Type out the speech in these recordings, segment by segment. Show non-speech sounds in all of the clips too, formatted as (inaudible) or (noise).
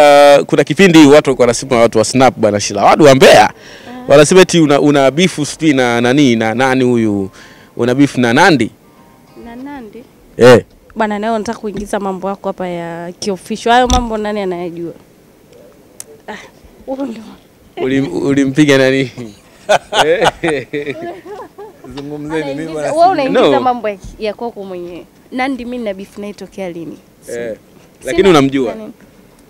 uh, kuna kipindi watu walikuwa wanasema watu wa snap bwana Shila, watu wa Mbeya wanasema eti una, una bifu sijui na nani na nani huyu, una bifu na Nandi Na Nandi eh. bwana, leo nataka kuingiza mambo yako hapa ya kiofisho. Hayo mambo nani anayajua? Ah, Ulim- Ulimpiga nani? Eh. (laughs) Zungumzeni mimi bwana. wewe unaingiza No. mambo ya- ya kwako mwenyewe. Nandi mimi na beef naye tokea lini? Eh. Lakini unamjua nani.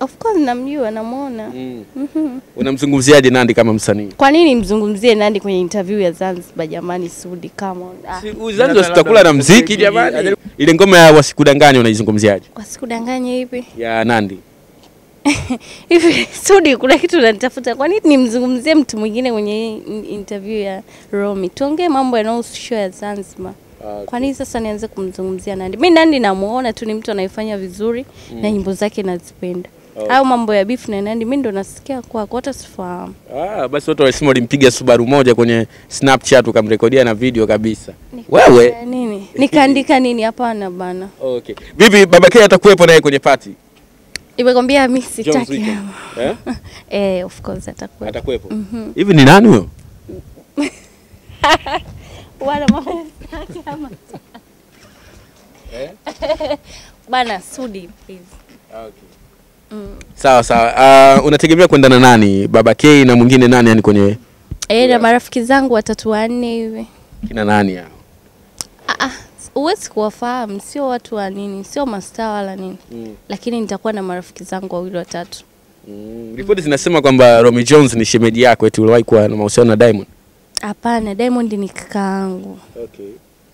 Of course namjua, namwona. mm. Mhm. Unamzungumziaje Nandi kama msanii? Kwa nini mzungumzie Nandi kwenye interview ya Zanzibar jamani? Sudi, come on. Ah, Si- Zanzibar tutakula na mziki jamani. Ile ngoma ya wasikudanganye unaizungumziaje? (laughs) wasikudanganye ipi? Ya Nandi. (laughs) hivi. Sudi, kuna kitu unanitafuta. Kwa nini nimzungumzie mtu mwingine kwenye interview ya Romi? Tuongee mambo yanayohusu show ya Zanzibar. Kwa nini sasa nianze kumzungumzia Nandy? Mi Nandy namuona tu ni mtu anayefanya vizuri mm. na nyimbo zake nazipenda. Okay. Au mambo ya beef na nani, mimi ndo nasikia kwako, hata sifahamu. Ah, basi watu walisema ulimpiga Subaru moja kwenye Snapchat ukamrekodia na video kabisa. Nika- Wewe? nini? Nikaandika nini? Hapana bana. Okay. Vipi baba K atakuwepo naye kwenye party? Nimekwambia mimi sitaki. Eh? (laughs) Eh, of course atakuwepo. Atakuwepo. Hivi ni nani huyo? (laughs) Wala mama sitaki ama. Eh? (laughs) Bana Sudi please. Sawa sawa. Uh, unategemea kwenda na nani? Baba K na mwingine nani yani kwenye Eh, na marafiki zangu watatu wanne hivi. kina nani hao? Ah, ah, huwezi kuwafahamu, sio watu wa nini, sio mastaa wala nini, Mm. lakini nitakuwa na marafiki zangu wawili watatu. Mm. Ripoti zinasema kwamba Romy Jones ni shemeji yako eti uliwahi kuwa na mahusiano na Diamond. Hapana, Diamond ni kakaangu, Okay.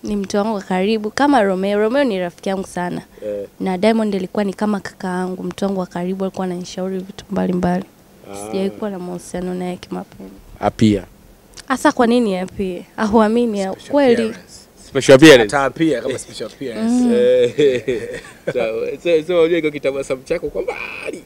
Ni mtu wangu wa karibu kama Romeo. Romeo ni rafiki yangu sana, Eh. na Diamond alikuwa ni kama kaka yangu, mtu wangu wa karibu, alikuwa ananishauri vitu mbalimbali. Sijawahi kuwa na mahusiano naye kimapenzi. Apia pia. Hasa kwa nini apie? Ahuamini ya kweli? Special appearance. Kama special appearance. Eh, (laughs) Sawa. So so unajua iko kitabasamu chako kwa mbali.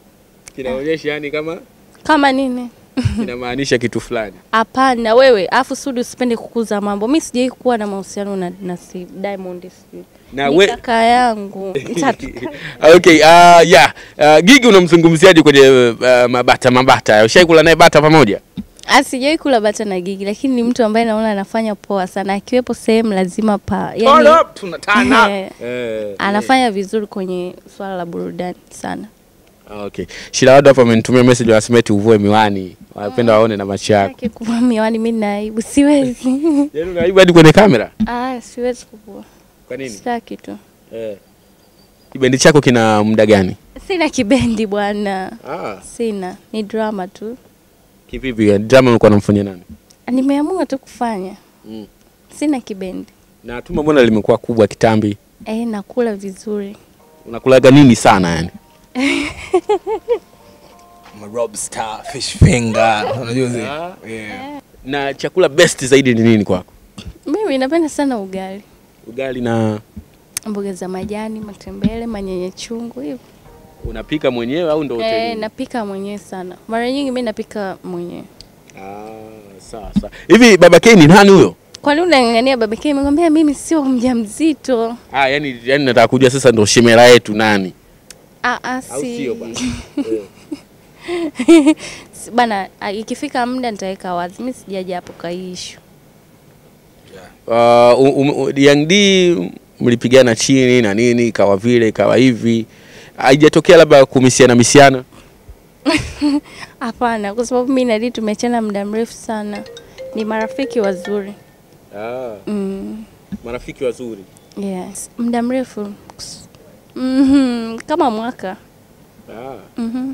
Kinaonyesha yani kama Kama nini? (laughs) inamaanisha kitu fulani. Hapana wewe, afu Sudi usipende kukuza mambo. Mi sijai kuwa na mahusiano na, na si Diamond sijui. Na we- kaka yangu. (laughs) (laughs) Okay, uh, yeah. Uh, Gigi unamzungumziaje kwenye uh, mabata mabata? Ushaikula naye bata pamoja? Sijawai kula bata na Gigi, lakini ni mtu ambaye naona anafanya poa sana. Akiwepo sehemu lazima pa. Yani, up, tuna turn up. eh, Eh. anafanya vizuri kwenye swala la burudani sana. Ah, Okay. Shila wadu hapa wamenitumia message wanasema eti uvue miwani. Wanapenda waone na macho yako. Kuvaa miwani, mimi na aibu, siwezi. (laughs) Yaani unaibu hadi kwenye kamera? ah, siwezi kuvua, Kwa nini? sitaki tu. Eh. Kibendi chako kina muda gani? Sina kibendi bwana, Ah. sina, ni drama tu. Kivipi? Drama ulikuwa unamfanyia nani? Nimeamua tu kufanya, Mm. sina kibendi. Na tumbo mbona limekuwa kubwa kitambi? Eh, nakula vizuri. Unakulaga nini sana yani? (laughs) Ma Rob Star, fish finger. Unajua zile? Yeah. Na chakula best zaidi ni nini kwako? Mimi napenda sana ugali, Ugali na mboga za majani, matembele, manyenye chungu hivyo. unapika mwenyewe au ndo Eh, napika mwenyewe sana. Mara nyingi mimi napika mwenyewe. Ah, sawa sawa. Hivi Baba K ni nani huyo? Kwa nini unang'ang'ania K? Nimekwambia mimi sio mjamzito. Ah, yani yani nataka kujua sasa ndo shemera yetu nani? (laughs) bana? Si- Bana, Bana, ikifika muda nitaweka wazi. Mimi sijaja hapo kwa hii Yeah. Uh, um, um, Young D mlipigana chini na nini ikawa vile ikawa hivi. Haijatokea labda kumisiana misiana? (laughs) Hapana, kwa sababu mimi na D tumeachana muda mrefu sana. Ni marafiki wazuri. Ah, Mm. marafiki wazuri. Yes, muda mrefu. Mhm, kama mwaka. Ah. mm -hmm.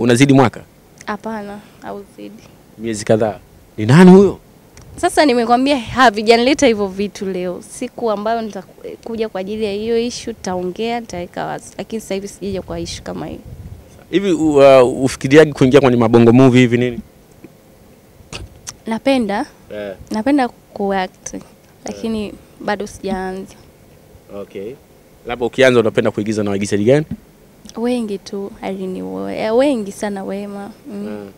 Unazidi mwaka? Hapana, hauzidi. Miezi kadhaa. Ni nani huyo? Sasa nimekwambia havijanileta hivyo vitu leo. Siku ambayo nitakuja kwa ajili ya hiyo ishu taongea, nitaweka wazi. Lakini sasa hivi sijaja kwa ishu kama hiyo. Hivi uh, ufikiriaje kuingia kwenye mabongo movie hivi nini? Napenda, yeah. napenda kuact lakini yeah. bado sijaanza. okay. Labda ukianza unapenda kuigiza na waigizaji gani? Wengi tu alini wengi sana wema. Mm.